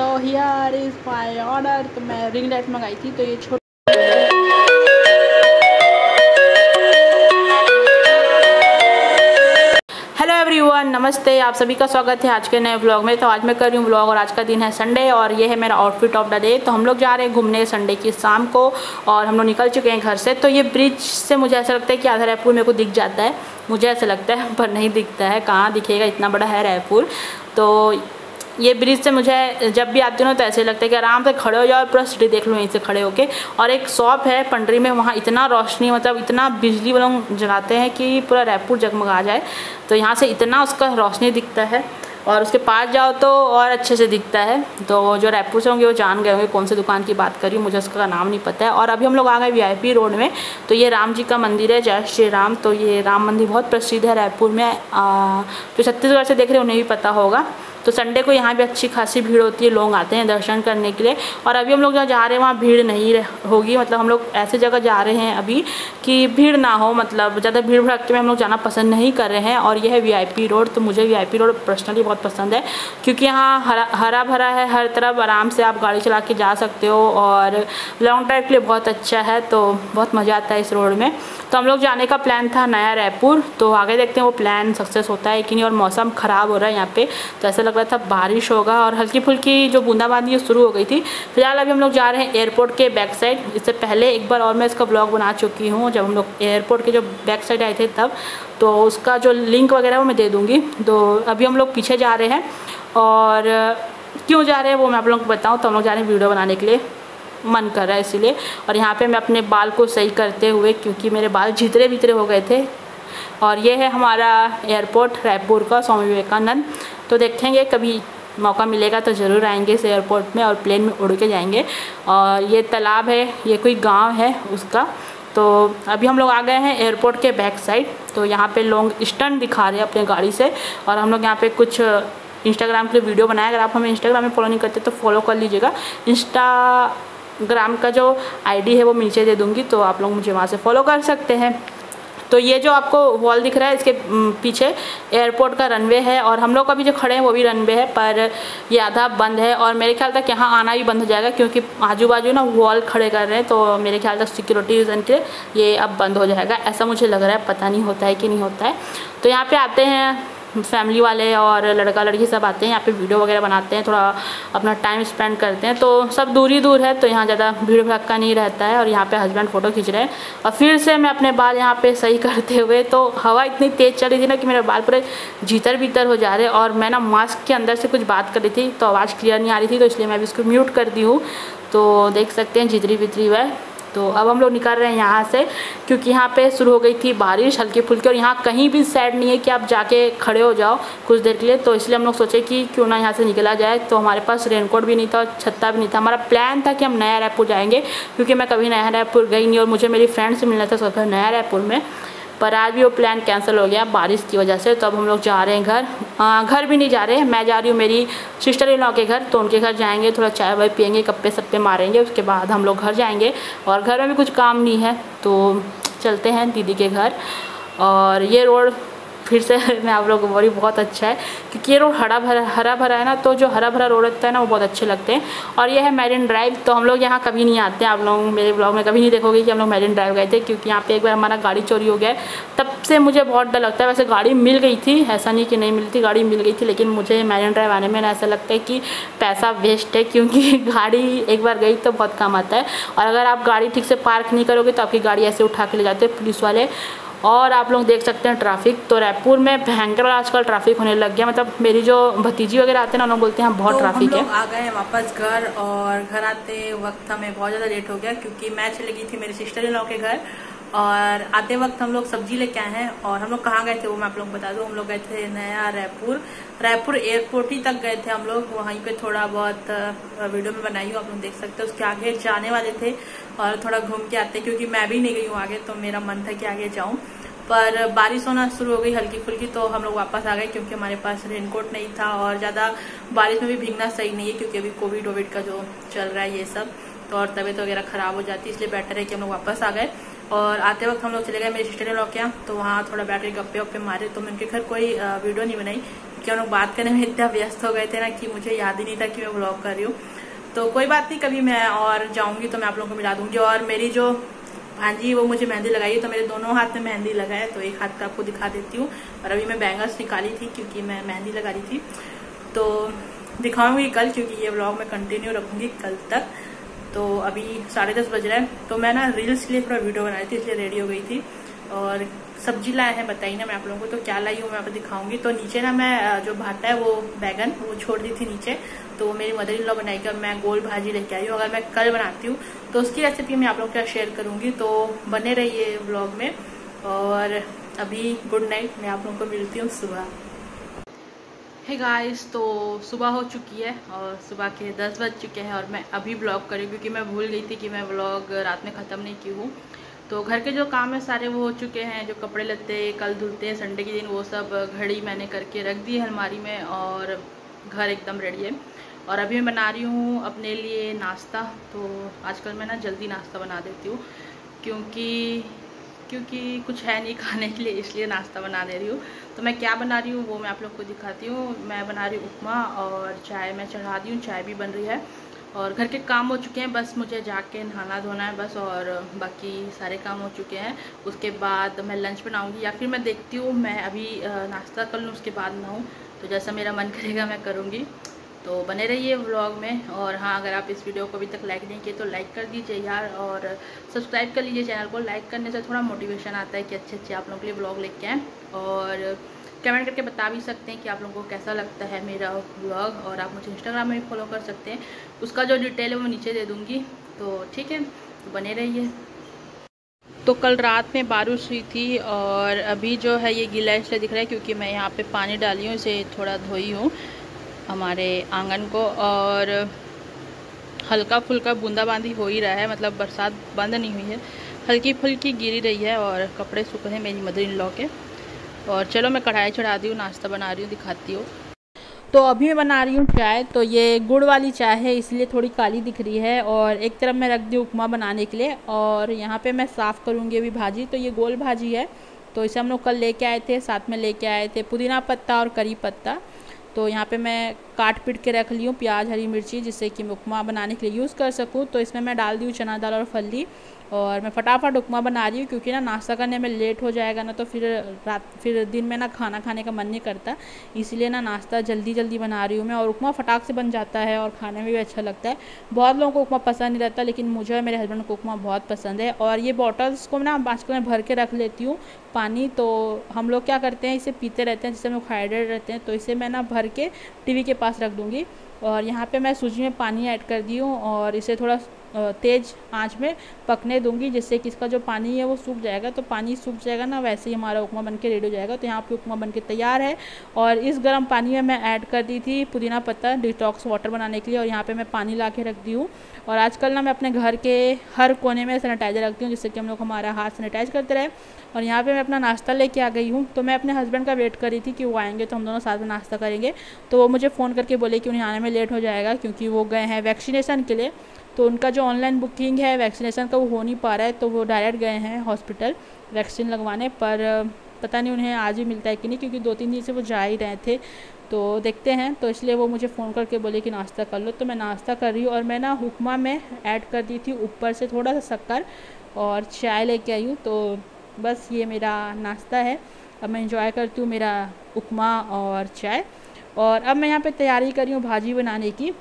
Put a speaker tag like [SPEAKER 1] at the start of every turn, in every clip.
[SPEAKER 1] So here is my order तो मैं ring light मंगाई थी तो ये नमस्ते, आप सभी का स्वागत है आज के नए व्लॉग में। तो आज मैं कर रही हूँ व्लॉग और आज का दिन है संडे और ये है मेरा आउटफिट ऑफ़ द डे तो हम लोग जा रहे हैं घूमने संडे की शाम को और हम लोग निकल चुके हैं घर से। तो ये ब्रिज से मुझे ऐसा लगता है कि आधा रायपुर मेरे को दिख जाता है। मुझे ऐसा लगता है, पर नहीं दिखता है। कहाँ दिखेगा? इतना बड़ा है रायपुर तो ये ब्रिज से मुझे जब भी आती हूँ तो ऐसे लगता है कि आराम से खड़े हो जाओ पूरा सिटी देख लो यहीं से खड़े होके। और एक शॉप है पंडरी में वहाँ इतना रोशनी मतलब इतना बिजली वालों जगाते हैं कि पूरा रायपुर जगमगा जाए। तो यहाँ से इतना उसका रोशनी दिखता है और उसके पास जाओ तो और अच्छे से दिखता है। तो जो रायपुर से होंगे वो जान गए होंगे कौन से दुकान की बात करी मुझे उसका नाम नहीं पता है। और अभी हम लोग आ गए वीआईपी रोड में तो ये राम जी का मंदिर है जय श्री राम। तो ये राम मंदिर बहुत प्रसिद्ध है रायपुर में। आ, जो छत्तीसगढ़ से देख रहे हैं उन्हें भी पता होगा। तो संडे को यहाँ भी अच्छी खासी भीड़ होती है, लोग आते हैं दर्शन करने के लिए। और अभी हम लोग जहाँ जा रहे हैं, वहाँ भीड़ नहीं होगी मतलब हम लोग ऐसे जगह जा रहे हैं अभी कि भीड़ ना हो मतलब ज़्यादा भीड़ भड़के में हम लोग जाना पसंद नहीं कर रहे हैं और यह है वीआईपी रोड तो मुझे वीआईपी रोड पर्सनली बहुत पसंद है, क्योंकि यहाँ हरा हरा भरा है, हर तरफ़ आराम से आप गाड़ी चला के जा सकते हो और लॉन्ग ड्राइव के लिए बहुत अच्छा है तो बहुत मज़ा आता है इस रोड में। तो हम लोग जाने का प्लान था नया रायपुर तो आगे देखते हैं वो प्लान सक्सेस होता है कि नहीं और मौसम ख़राब हो रहा है यहाँ पे तो ऐसा लग रहा था बारिश होगा और हल्की फुल्की जो बूंदाबांदी शुरू हो गई थी। फ़िलहाल अभी हम लोग जा रहे हैं एयरपोर्ट के बैक साइड इससे पहले एक बार और मैं इसका ब्लॉग बना चुकी हूँ जब हम लोग एयरपोर्ट के जो बैक साइड आए थे तब तो उसका जो लिंक वगैरह वो मैं दे दूँगी। तो अभी हम लोग पीछे जा रहे हैं और क्यों जा रहे हैं वो मैं आप लोगों को बताऊँ तो हम लोग जा रहे हैं वीडियो बनाने के लिए। मन कर रहा है इसीलिए। और यहाँ पे मैं अपने बाल को सही करते हुए, क्योंकि मेरे बाल झितरे भितरे हो गए थे। और ये है हमारा एयरपोर्ट रायपुर का स्वामी विवेकानंद। तो देखेंगे, कभी मौका मिलेगा तो ज़रूर आएँगे इस एयरपोर्ट में और प्लेन में उड़ के जाएँगे। और ये तालाब है, ये कोई गाँव है उसका। तो अभी हम लोग आ गए हैं एयरपोर्ट के बैक साइड। तो यहाँ पे लोग स्टंट दिखा रहे हैं अपने गाड़ी से और हम लोग यहाँ पे कुछ इंस्टाग्राम के लिए वीडियो बनाया। अगर आप हमें इंस्टाग्राम में फॉलो नहीं करते तो फॉलो कर लीजिएगा। इंस्टाग्राम का जो आईडी है वो नीचे दे दूँगी तो आप लोग मुझे वहाँ से फॉलो कर सकते हैं। तो ये जो आपको वॉल दिख रहा है, इसके पीछे एयरपोर्ट का रनवे है और हम लोग अभी जो खड़े हैं, वो भी रनवे है, पर ये आधा बंद है और मेरे ख्याल तक यहाँ आना भी बंद हो जाएगा क्योंकि आजू बाजू ना वॉल खड़े कर रहे हैं तो मेरे ख्याल तक सिक्योरिटी रीज़न के ये अब बंद हो जाएगा। ऐसा मुझे लग रहा है, पता नहीं होता है कि नहीं होता है। तो यहाँ पर आते हैं फैमिली वाले और लड़का लड़की सब आते हैं, यहाँ पे वीडियो वगैरह बनाते हैं, थोड़ा अपना टाइम स्पेंड करते हैं तो सब दूर ही दूर है तो यहाँ ज़्यादा भीड़ भड़का नहीं रहता है और यहाँ पे हस्बैंड फ़ोटो खींच रहे हैं। और फिर से मैं अपने बाल यहाँ पे सही करते हुए तो हवा इतनी तेज़ चल रही थी ना कि मेरे बाल पूरे जीतर भीतर हो जा रहे और मैं ना मास्क के अंदर से कुछ बात कर रही थी तो आवाज़ क्लियर नहीं आ रही थी तो इसलिए मैं अभी इसको म्यूट कर दी हूँ। तो देख सकते हैं जितरी बितरी वह तो अब हम लोग निकल रहे हैं यहाँ से, क्योंकि यहाँ पे शुरू हो गई थी बारिश हल्की फुल्की और यहाँ कहीं भी साइड नहीं है कि आप जाके खड़े हो जाओ कुछ देर के लिए। तो इसलिए हम लोग सोचे कि क्यों ना यहाँ से निकला जाए। तो हमारे पास रेनकोट भी नहीं था और छत्ता भी नहीं था। हमारा प्लान था कि हम नया रायपुर जाएँगे, क्योंकि मैं कभी नया रायपुर गई नहीं और मुझे मेरी फ्रेंड से मिलना था उसका नया रायपुर में। पर आज भी वो प्लान कैंसिल हो गया बारिश की वजह से। तो अब हम लोग जा रहे हैं घर। आ, घर भी नहीं जा रहे मैं जा रही हूँ मेरी सिस्टर इन लॉ के घर। तो उनके घर जाएँगे थोड़ा चाय वाय पियेंगे कप्पे सप्पे मारेंगे उसके बाद हम लोग घर जाएँगे। और घर में भी कुछ काम नहीं है। तो चलते हैं दीदी के घर। और ये रोड फिर से मैं आप लोगों को बोली बहुत अच्छा है। क्योंकि ये रोड हरा भरा हरा भरा है ना तो जो हरा भरा रोड रहता है ना, वो बहुत अच्छे लगते हैं। और ये है मैरिन ड्राइव तो हम लोग यहाँ कभी नहीं आते हैं। आप लोग, मेरे ब्लॉग में कभी नहीं देखोगे कि हम लोग मैरिन ड्राइव गए थे, क्योंकि यहाँ पे एक बार हमारा गाड़ी चोरी हो गया। तब से मुझे बहुत डर लगता है। वैसे गाड़ी मिल गई थी, ऐसा नहीं कि नहीं मिलती गाड़ी मिल गई थी, लेकिन मुझे मैरिन ड्राइव आने में ऐसा लगता है कि पैसा वेस्ट है, क्योंकि गाड़ी एक बार गई तो बहुत काम आता है। और अगर आप गाड़ी ठीक से पार्क नहीं करोगे तो आपकी गाड़ी ऐसे उठा के ले जाते हैं पुलिस वाले। और आप लोग देख सकते हैं ट्रैफ़िक। तो रायपुर में भयंकर आजकल ट्रैफ़िक होने लग गया। मतलब मेरी जो भतीजी वगैरह आते हैं ना लोग बोलते हैं बहुत तो ट्रैफ़िक है। आ गए वापस घर और घर आते वक्त हमें बहुत ज़्यादा लेट हो गया क्योंकि मैं चली गई थी मेरे सिस्टर इन लॉ के घर। और आते वक्त हम लोग सब्ज़ी लेके आए हैं और हम लोग कहाँ गए थे वो मैं आप लोग बता दूँ। हम लोग गए थे नया रायपुर। रायपुर एयरपोर्ट ही तक गए थे हम लोग। वहीं पे थोड़ा बहुत वीडियो में बनाई हूँ, आप लोग देख सकते हो। उसके आगे जाने वाले थे और थोड़ा घूम के आते क्योंकि मैं भी नहीं गई हूँ आगे तो मेरा मन था कि आगे जाऊँ। पर बारिश होना शुरू हो गई हल्की फुल्की तो हम लोग वापस आ गए, क्योंकि हमारे पास रेनकोट नहीं था और ज़्यादा बारिश में भी भीगना सही नहीं है, क्योंकि अभी कोविड वोविड का जो चल रहा है ये सब तो और तबीयत वगैरह खराब हो जाती है, इसलिए बेटर है कि हम लोग वापस आ गए। और आते वक्त हम लोग चले गए, मेरे सिस्टर ने लॉक किया तो वहाँ थोड़ा के गप्पे वप्पे मारे तो मैं उनके घर कोई वीडियो नहीं बनाई, क्योंकि हम लोग बात करने में इतना व्यस्त हो गए थे ना कि मुझे याद ही नहीं था कि मैं ब्लॉग कर रही हूँ। तो कोई बात नहीं, कभी मैं और जाऊँगी तो मैं आप लोगों को मिला दूँगी। और मेरी जो भांजी वो मुझे मेहंदी लगाई तो मेरे दोनों हाथ में मेहंदी लगा है तो एक हाथ का आपको दिखा देती हूँ। और अभी मैं बैंगल्स निकाली थी, क्योंकि मैं मेहंदी लगा रही थी। तो दिखाऊँगी कल, क्योंकि ये ब्लॉग मैं कंटिन्यू रखूँगी कल तक। तो अभी साढ़े दस बज रहे हैं। तो मैं ना रील्स के लिए थोड़ा वीडियो बनाई थी, इसलिए रेडी हो गई थी। और सब्ज़ी लाए हैं बताइए ना मैं आप लोगों को। तो क्या लाई हूँ, मैं आपको दिखाऊँगी। तो नीचे ना मैं जो भाता है, वो बैगन, वो छोड़ दी थी नीचे। तो मेरी मदर इन लॉ बनाएगी अब मैं गोल भाजी लेके आई हूँ, अगर मैं कल बनाती हूँ। तो उसकी रेसिपी मैं आप लोगों के साथ शेयर करूँगी। तो बने रहिए ब्लॉग में। और अभी गुड नाइट मैं आप लोगों को मिलती हूँ सुबह। है गाइस तो सुबह हो चुकी है और सुबह के दस बज चुके हैं और मैं अभी ब्लॉग करी क्योंकि मैं भूल गई थी कि मैं ब्लॉग रात में ख़त्म नहीं की हूँ। तो घर के जो काम है, सारे वो हो चुके हैं, जो कपड़े लत्ते, कल धुलते हैं संडे के दिन वो सब घड़ी मैंने करके रख दी है अलमारी में और घर एकदम रेडी है। और अभी मैं बना रही हूँ अपने लिए नाश्ता तो आजकल मैं ना जल्दी नाश्ता बना देती हूँ क्योंकि क्योंकि कुछ है नहीं खाने के लिए, इसलिए नाश्ता बना दे रही हूँ। तो मैं क्या बना रही हूँ वो मैं आप लोग को दिखाती हूँ। मैं बना रही हूँ उपमा और चाय मैं चढ़ा दी हूँ, चाय भी बन रही है। और घर के काम हो चुके हैं, बस मुझे जाके नहाना धोना है बस और बाकी सारे काम हो चुके हैं। उसके बाद मैं लंच बनाऊँगी या फिर मैं देखती हूँ, मैं अभी नाश्ता कर लूँ, उसके बाद नहाऊँ। तो जैसा मेरा मन करेगा मैं करूँगी। तो बने रहिए व्लॉग में और हाँ अगर आप इस वीडियो को अभी तक लाइक नहीं किए तो लाइक कर दीजिए यार और सब्सक्राइब कर लीजिए चैनल को। लाइक करने से थोड़ा मोटिवेशन आता है कि अच्छे अच्छे आप लोगों के लिए ब्लॉग लेके आएँ और कमेंट करके बता भी सकते हैं कि आप लोगों को कैसा लगता है मेरा ब्लॉग और आप मुझे इंस्टाग्राम में भी फॉलो कर सकते हैं। उसका जो डिटेल है वो नीचे दे दूँगी। तो ठीक है तो बने रहिए। तो कल रात में बारिश हुई थी और अभी जो है ये गीला इसलिए दिख रहा है क्योंकि मैं यहाँ पे पानी डाली हूँ, इसे थोड़ा धोई हूँ। हमारे आँगन को और हल्का फुल्का बूंदाबांदी हो ही रहा है मतलब बरसात बंद नहीं हुई है। हल्की फुल्की गिरी रही है और कपड़े सूखे हैं मेरी मदर इन लॉ के। और चलो मैं कढ़ाई चढ़ा दी हूँ, नाश्ता बना रही हूँ, दिखाती हूँ। तो अभी मैं बना रही हूँ चाय तो ये गुड़ वाली चाय है, इसलिए थोड़ी काली दिख रही है। और एक तरफ़ मैं रख दी उपमा बनाने के लिए, और यहाँ पे मैं साफ़ करूँगी अभी भाजी। तो ये गोल भाजी है तो इसे हम लोग कल लेके आए थे, साथ में लेके आए थे, पुदीना पत्ता और करी पत्ता। तो यहाँ पे मैं काट पीट के रख ली हूँ प्याज, हरी मिर्ची, जिससे कि मैं उपमा बनाने के लिए यूज़ कर सकूँ। तो इसमें मैं डाल दी हूँ चना दाल और फली और मैं फटाफट उपमा बना रही हूँ, क्योंकि ना नाश्ता करने में लेट हो जाएगा ना तो फिर रात, फिर दिन में ना खाना खाने का मन नहीं करता। इसलिए ना नाश्ता जल्दी जल्दी बना रही हूँ मैं और उपमा फटाक से बन जाता है और खाने में भी अच्छा लगता है। बहुत लोगों को उपमा पसंद नहीं रहता, लेकिन मुझे और मेरे हस्बैंड को उपमा बहुत पसंद है। और ये बॉटल्स को ना आजकल मैं भर के रख लेती हूँ पानी तो हम लोग क्या करते हैं, इसे पीते रहते हैं, जिससे हम लोग हाइड्रेट रहते हैं। तो इसे मैं ना भर के टीवी के पास रख दूँगी और यहाँ पे मैं सूजी में पानी ऐड कर दी हूँ और इसे थोड़ा तेज़ आँच में पकने दूँगी, जिससे कि इसका जो पानी है वो सूख जाएगा। तो पानी सूख जाएगा ना, वैसे ही हमारा उपमा बन के रेडी हो जाएगा। तो यहाँ पे उपमा बन के तैयार है। और इस गर्म पानी में मैं ऐड कर दी थी पुदीना पत्ता डिटॉक्स वाटर बनाने के लिए, और यहाँ पर मैं पानी ला के रख दी हूँ। और आजकल ना मैं अपने घर के हर कोने में सैनिटाइज़र रखती हूँ, जिससे कि हम लोग हमारा हाथ सैनिटाइज करते रहे। और यहाँ पर मैं अपना नाश्ता लेके आ गई हूँ। तो मैं अपने हस्बैंड का वेट कर रही थी कि वो आएँगे तो हम दोनों साथ में नाश्ता करेंगे। तो वो मुझे फ़ोन करके बोले कि उन्हें आने में लेट हो जाएगा, क्योंकि वो गए हैं वैक्सीनेशन के लिए। तो उनका जो ऑनलाइन बुकिंग है वैक्सीनेशन का वो हो नहीं पा रहा है तो वो डायरेक्ट गए हैं हॉस्पिटल वैक्सीन लगवाने, पर पता नहीं उन्हें आज ही मिलता है कि नहीं, क्योंकि दो तीन दिन से वो जा ही रहे थे। तो देखते हैं तो इसलिए वो मुझे फ़ोन करके बोले कि नाश्ता कर लो। तो मैं नाश्ता कर रही हूँ और मैं ना उपमा में ऐड कर दी थी ऊपर से थोड़ा सा शक्कर और चाय लेके आई हूँ। तो बस ये मेरा नाश्ता है। अब मैं इंजॉय करती हूँ मेरा उपमा और चाय। और अब मैं यहाँ पे तैयारी कर रही हूँ भाजी बनाने की।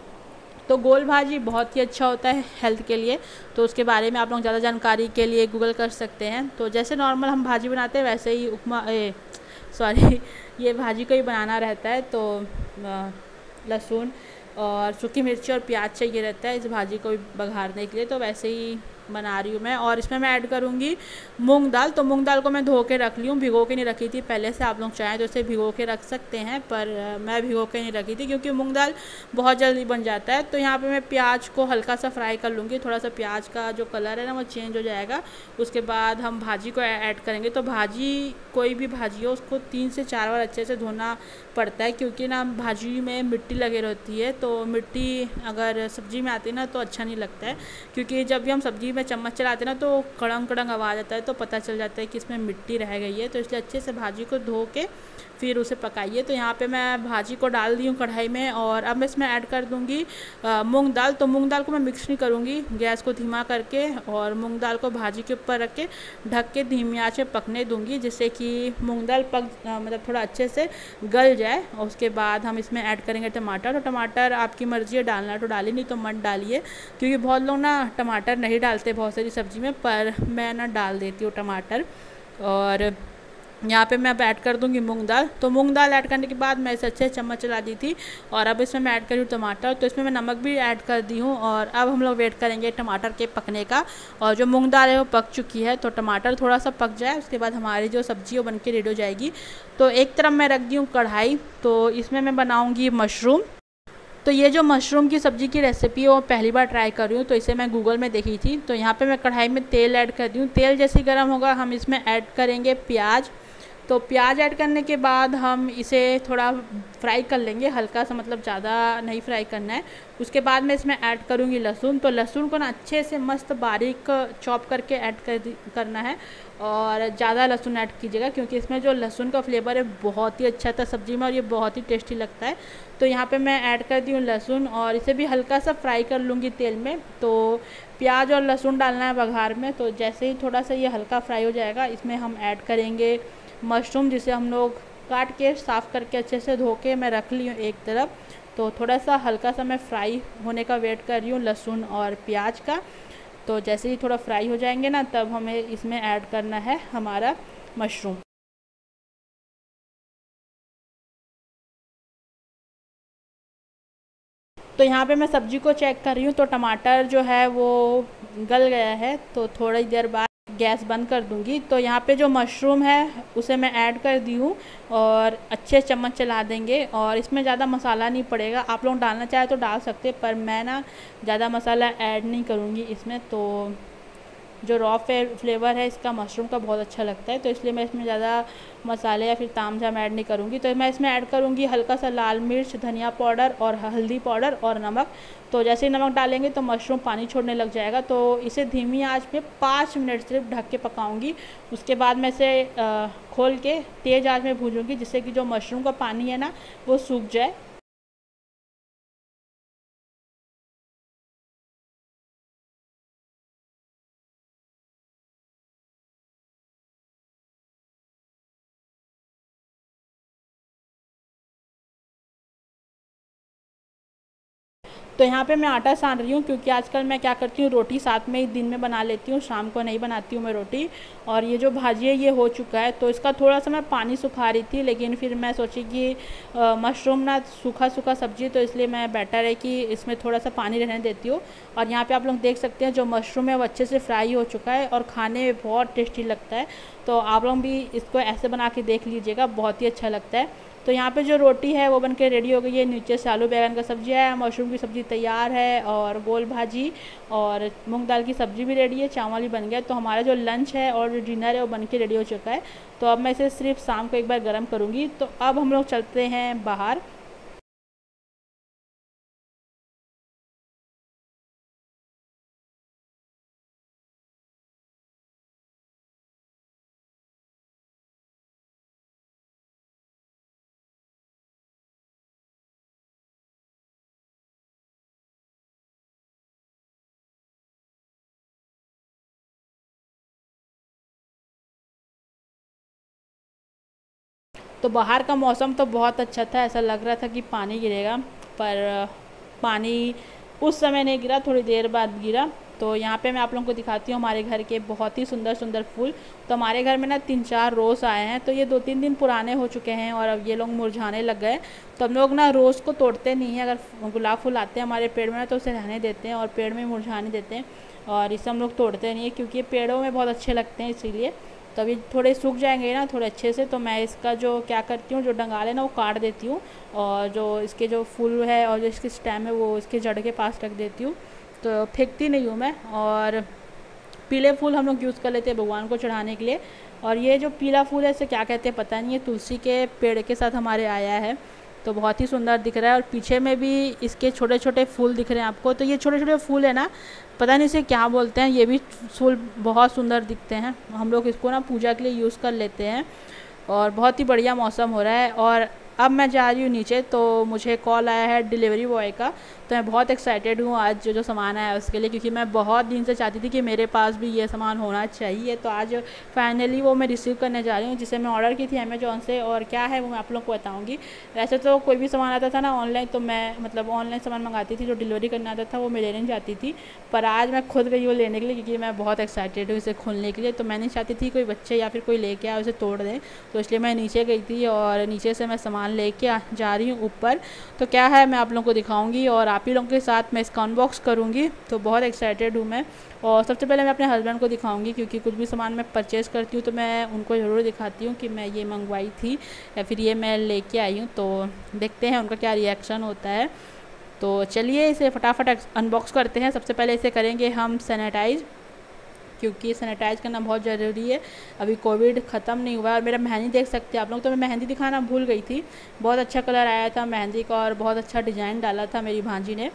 [SPEAKER 1] तो गोल भाजी बहुत ही अच्छा होता है हेल्थ के लिए। तो उसके बारे में आप लोग ज़्यादा जानकारी के लिए गूगल कर सकते हैं। तो जैसे नॉर्मल हम भाजी बनाते हैं, वैसे ही उपमा सॉरी ये भाजी को ही बनाना रहता है। तो लहसुन और सूखी मिर्ची और प्याज चाहिए रहता है इस भाजी को बघारने के लिए। तो वैसे ही बना रही हूँ मैं। और इसमें मैं ऐड करूँगी मूंग दाल। तो मूंग दाल को मैं धो के रख ली हूँ। भिगो के नहीं रखी थी पहले से। आप लोग चाहें तो इसे भिगो के रख सकते हैं, पर मैं भिगो के नहीं रखी थी क्योंकि मूंग दाल बहुत जल्दी बन जाता है। तो यहाँ पे मैं प्याज को हल्का सा फ्राई कर लूँगी। थोड़ा सा प्याज का जो कलर है ना, वो चेंज हो जाएगा। उसके बाद हम भाजी को ऐड करेंगे। तो भाजी, कोई भी भाजी हो, उसको तीन से चार बार अच्छे से धोना पड़ता है। क्योंकि ना, भाजी में मिट्टी लगे रहती है। तो मिट्टी अगर सब्ज़ी में आती है ना तो अच्छा नहीं लगता है। क्योंकि जब भी हम सब्ज़ी में चम्मच चलाते ना तो कड़ंग कड़ंग आवाज़ आता है तो पता चल जाता है कि इसमें मिट्टी रह गई है। तो इसलिए अच्छे से भाजी को धो के फिर उसे पकाइए। तो यहाँ पे मैं भाजी को डाल दी हूँ कढ़ाई में और अब मैं इसमें ऐड कर दूँगी मूंग दाल। तो मूंग दाल को मैं मिक्स नहीं करूँगी, गैस को धीमा करके और मूंग दाल को भाजी के ऊपर रख के ढक के धीमी आँच में पकने दूँगी, जिससे कि मूँग दाल पक मतलब थोड़ा अच्छे से गल जाए। और उसके बाद हम इसमें ऐड करेंगे टमाटर। तो टमाटर आपकी मर्ज़ी है, डालना तो डाली नहीं तो मत डालिए, क्योंकि बहुत लोग ना टमाटर नहीं डालते बहुत सारी सब्ज़ी में, पर मैं ना डाल देती हूँ टमाटर। और यहाँ पे मैं अब ऐड कर दूँगी मूंग दाल। तो मूंग दाल ऐड करने के बाद मैं इसे अच्छे चम्मच चला दी थी और अब इसमें मैं ऐड करी हूँ टमाटर। तो इसमें मैं नमक भी ऐड कर दी हूँ और अब हम लोग वेट करेंगे टमाटर के पकने का। और जो मूंग दाल है वो पक चुकी है तो टमाटर थोड़ा सा पक जाए, उसके बाद हमारी जो सब्ज़ी वो बन के रेडी हो जाएगी। तो एक तरफ़ मैं रख दी हूँ कढ़ाई तो इसमें मैं बनाऊँगी मशरूम तो ये जो मशरूम की सब्ज़ी की रेसिपी है, वो पहली बार ट्राई कर रही हूँ तो इसे मैं गूगल में देखी थी। तो यहाँ पे मैं कढ़ाई में तेल ऐड कर दी हूँ। तेल जैसे गर्म होगा, हम इसमें ऐड करेंगे प्याज। तो प्याज ऐड करने के बाद हम इसे थोड़ा फ्राई कर लेंगे, हल्का सा मतलब ज़्यादा नहीं फ्राई करना है। उसके बाद मैं इसमें ऐड करूँगी लहसुन। तो लहसुन को ना अच्छे से मस्त बारीक चॉप करके ऐड कर करना है और ज़्यादा लहसुन ऐड कीजिएगा क्योंकि इसमें जो लहसुन का फ्लेवर है, बहुत ही अच्छा था सब्ज़ी में और ये बहुत ही टेस्टी लगता है। तो यहाँ पे मैं ऐड कर दी हूँ लहसुन और इसे भी हल्का सा फ्राई कर लूँगी तेल में। तो प्याज और लहसुन डालना है बघार में तो जैसे ही थोड़ा सा ये हल्का फ्राई हो जाएगा, इसमें हम ऐड करेंगे मशरूम जिसे हम लोग काट के, साफ़ करके अच्छे से धो के मैं रख ली हूँ एक तरफ़। तो थोड़ा सा हल्का सा मैं फ्राई होने का वेट कर रही हूँ लहसुन और प्याज का। तो जैसे ही थोड़ा फ्राई हो जाएँगे ना, तब हमें इसमें ऐड करना है हमारा मशरूम। तो यहाँ पे मैं सब्ज़ी को चेक कर रही हूँ। तो टमाटर जो है वो गल गया है। तो थोड़ी देर बाद गैस बंद कर दूँगी। तो यहाँ पे जो मशरूम है, उसे मैं ऐड कर दी हूँ और अच्छे चम्मच चला देंगे और इसमें ज़्यादा मसाला नहीं पड़ेगा। आप लोग डालना चाहे तो डाल सकते पर मैं ना ज़्यादा मसाला ऐड नहीं करूँगी इसमें। तो जो रॉ फ्लेवर है, इसका मशरूम का बहुत अच्छा लगता है तो इसलिए मैं इसमें ज़्यादा मसाले या फिर ताम झाम ऐड नहीं करूँगी। तो मैं इसमें ऐड करूँगी हल्का सा लाल मिर्च, धनिया पाउडर और हल्दी पाउडर और नमक। तो जैसे ही नमक डालेंगे तो मशरूम पानी छोड़ने लग जाएगा। तो इसे धीमी आँच पे पाँच मिनट सिर्फ़ ढक के पकाऊँगी। उसके बाद मैं इसे खोल के तेज़ आँच में भूजूँगी, जिससे कि जो मशरूम का पानी है ना, वो सूख जाए। तो यहाँ पे मैं आटा सान रही हूँ, क्योंकि आजकल मैं क्या करती हूँ, रोटी साथ में ही दिन में बना लेती हूँ, शाम को नहीं बनाती हूँ मैं रोटी। और ये जो भाजी है, ये हो चुका है तो इसका थोड़ा सा मैं पानी सुखा रही थी, लेकिन फिर मैं सोची कि मशरूम ना सूखा सूखा सब्ज़ी तो इसलिए मैं बेटर है कि इसमें थोड़ा सा पानी रहने देती हूँ। और यहाँ पर आप लोग देख सकते हैं, जो मशरूम है, वो अच्छे से फ्राई हो चुका है, और खाने में बहुत टेस्टी लगता है। तो आप लोग भी इसको ऐसे बना के देख लीजिएगा, बहुत ही अच्छा लगता है। तो यहाँ पे जो रोटी है वो बन के रेडी हो गई है। नीचे से आलू, बैगन का सब्ज़ी है मशरूम की सब्ज़ी तैयार है और गोल भाजी और मूंग दाल की सब्ज़ी भी रेडी है, चावल भी बन गया। तो हमारा जो लंच है और जो डिनर है वो बन के रेडी हो चुका है। तो अब मैं इसे सिर्फ़ शाम को एक बार गर्म करूँगी। तो अब हम लोग चलते हैं बाहर। तो बाहर का मौसम तो बहुत अच्छा था, ऐसा लग रहा था कि पानी गिरेगा, पर पानी उस समय नहीं गिरा, थोड़ी देर बाद गिरा। तो यहाँ पे मैं आप लोगों को दिखाती हूँ हमारे घर के बहुत ही सुंदर सुंदर फूल। तो हमारे घर में ना तीन चार रोज़ आए हैं तो ये दो तीन दिन पुराने हो चुके हैं और अब ये लोग मुरझाने लग गए। तो हम लोग ना रोज़ को तोड़ते नहीं हैं, अगर गुलाब फूल आते हैं हमारे पेड़ में ना तो उसे रहने देते हैं और पेड़ में मुरझाने देते हैं। और इसे हम लोग तोड़ते नहीं हैं, क्योंकि पेड़ों में बहुत अच्छे लगते हैं, इसीलिए। तो अभी थोड़े सूख जाएँगे ना थोड़े अच्छे से तो मैं इसका जो क्या करती हूँ, जो डंगाल है ना वो काट देती हूँ और जो इसके जो फूल है और जो इसकी स्टेम है, वो इसके जड़ के पास रख देती हूँ। तो फेंकती नहीं हूँ मैं और पीले फूल हम लोग यूज़ कर लेते हैं भगवान को चढ़ाने के लिए। और ये जो पीला फूल है, इसे क्या कहते हैं पता नहीं है, तुलसी के पेड़ के साथ हमारे आया है तो बहुत ही सुंदर दिख रहा है। और पीछे में भी इसके छोटे छोटे फूल दिख रहे हैं आपको तो ये छोटे छोटे फूल है ना पता नहीं इसे क्या बोलते हैं, ये भी फूल बहुत सुंदर दिखते हैं। हम लोग इसको ना पूजा के लिए यूज़ कर लेते हैं और बहुत ही बढ़िया मौसम हो रहा है और अब मैं जा रही हूँ नीचे तो मुझे कॉल आया है डिलीवरी बॉय का। तो मैं बहुत एक्साइटेड हूँ आज जो जो सामान आया उसके लिए, क्योंकि मैं बहुत दिन से चाहती थी कि मेरे पास भी ये सामान होना चाहिए। तो आज फाइनली वो मैं रिसीव करने जा रही हूँ, जिसे मैं ऑर्डर की थी अमेजोन से। और क्या है वो मैं आप लोग को बताऊँगी। वैसे तो कोई भी सामान आता था ना ऑनलाइन तो मैं मतलब ऑनलाइन सामान मंगाती थी, जो डिलीवरी करना आता था, वो मैं लेने जाती थी। पर आज मैं खुद गई वो लेने के लिए, क्योंकि मैं बहुत एक्साइटेड हूँ इसे खोलने के लिए। तो मैं नहीं चाहती थी कोई बच्चे या फिर कोई लेके आए, उसे तोड़ दें। तो इसलिए मैं नीचे गई थी और नीचे से मैं सामान लेके जा रही हूँ ऊपर। तो क्या है, मैं आप लोगों को दिखाऊँगी और आप ही लोगों के साथ मैं इसका अनबॉक्स करूँगी। तो बहुत एक्साइटेड हूँ मैं। और सबसे पहले मैं अपने हस्बैंड को दिखाऊँगी, क्योंकि कुछ भी सामान मैं परचेज़ करती हूँ तो मैं उनको ज़रूर दिखाती हूँ कि मैं ये मंगवाई थी या फिर ये मैं लेके आई हूँ। तो देखते हैं उनका क्या रिएक्शन होता है। तो चलिए इसे फटाफट अनबॉक्स करते हैं। सबसे पहले इसे करेंगे हम सैनिटाइज़ क्योंकि सैनिटाइज़ करना बहुत ज़रूरी है। अभी कोविड ख़त्म नहीं हुआ और मेरा मेहंदी देख सकते हैं आप लोग तो मैं मेहंदी दिखाना भूल गई थी। बहुत अच्छा कलर आया था मेहंदी का और बहुत अच्छा डिज़ाइन डाला था मेरी भांजी ने।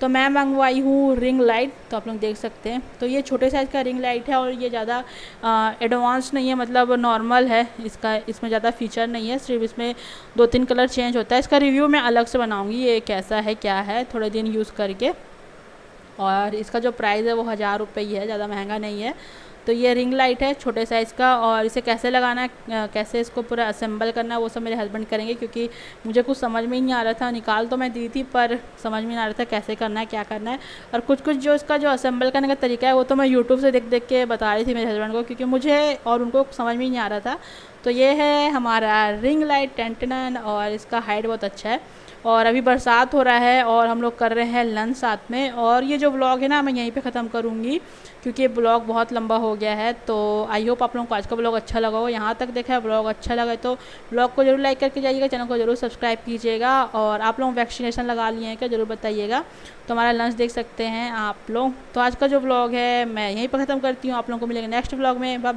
[SPEAKER 1] तो मैं मंगवाई हूँ रिंग लाइट तो आप लोग देख सकते हैं। तो ये छोटे साइज़ का रिंग लाइट है और ये ज़्यादा एडवांस नहीं है मतलब नॉर्मल है। इसका, इसमें ज़्यादा फीचर नहीं है, सिर्फ़ इसमें दो तीन कलर चेंज होता है। इसका रिव्यू मैं अलग से बनाऊँगी, ये कैसा है, क्या है, थोड़े दिन यूज़ करके। और इसका जो प्राइस है वो हज़ार रुपये ही है, ज़्यादा महँगा नहीं है। तो ये रिंग लाइट है, छोटे साइज़ का और इसे कैसे लगाना है कैसे इसको पूरा असेंबल करना है, वो सब मेरे हस्बैंड करेंगे क्योंकि मुझे कुछ समझ में ही नहीं आ रहा था। निकाल तो मैं दी थी, पर समझ में नहीं आ रहा था कैसे करना है, क्या करना है। और कुछ कुछ जो इसका जो असेंबल करने का तरीका है, वो तो मैं यूट्यूब से देख देख के बता रही थी मेरे हस्बैंड को, क्योंकि मुझे और उनको समझ में ही नहीं आ रहा था। तो ये है हमारा रिंग लाइट टेंटन और इसका हाइट बहुत अच्छा है। और अभी बरसात हो रहा है और हम लोग कर रहे हैं लंच साथ में। और ये जो ब्लॉग है ना, मैं यहीं पे ख़त्म करूँगी, क्योंकि ब्लॉग बहुत लंबा हो गया है। तो आई होप आप लोगों को आज का ब्लॉग अच्छा लगा हो। यहाँ तक देखा है ब्लॉग अच्छा लगा तो ब्लॉग को ज़रूर लाइक करके जाइएगा चैनल को ज़रूर सब्सक्राइब कीजिएगा और आप लोग वैक्सीनेशन लगा लिए हैं क्या, ज़रूर बताइएगा। तो हमारा लंच देख सकते हैं आप लोग। तो आज का जो ब्लॉग है, मैं यहीं पर ख़त्म करती हूँ। आप लोगों को मिलेगा नेक्स्ट ब्लॉग में। बाय